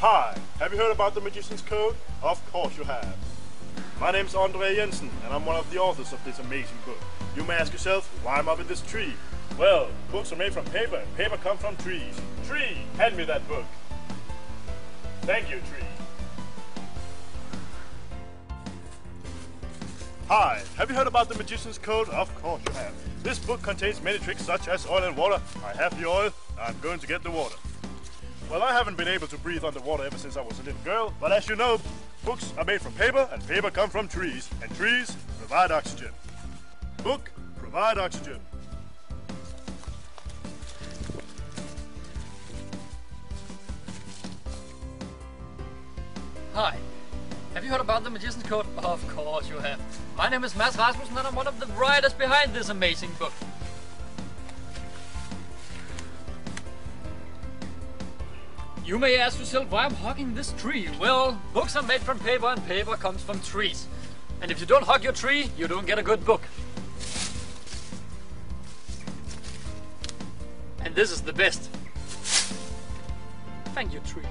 Hi, have you heard about the Magician's Code? Of course you have. My name's Andre Jensen, and I'm one of the authors of this amazing book. You may ask yourself, why I'm up in this tree? Well, books are made from paper, and paper comes from trees. Tree, hand me that book. Thank you, tree. Hi, have you heard about the Magician's Code? Of course you have. This book contains many tricks such as oil and water. I have the oil, I'm going to get the water. Well, I haven't been able to breathe underwater ever since I was a little girl, but as you know, books are made from paper, and paper come from trees, and trees provide oxygen. Book, provide oxygen. Hi. Have you heard about the Magician's Code? Of course you have. My name is Mads Rasmussen and I'm one of the writers behind this amazing book. You may ask yourself why I'm hugging this tree. Well, books are made from paper and paper comes from trees. And if you don't hug your tree, you don't get a good book. And this is the best. Thank you, tree.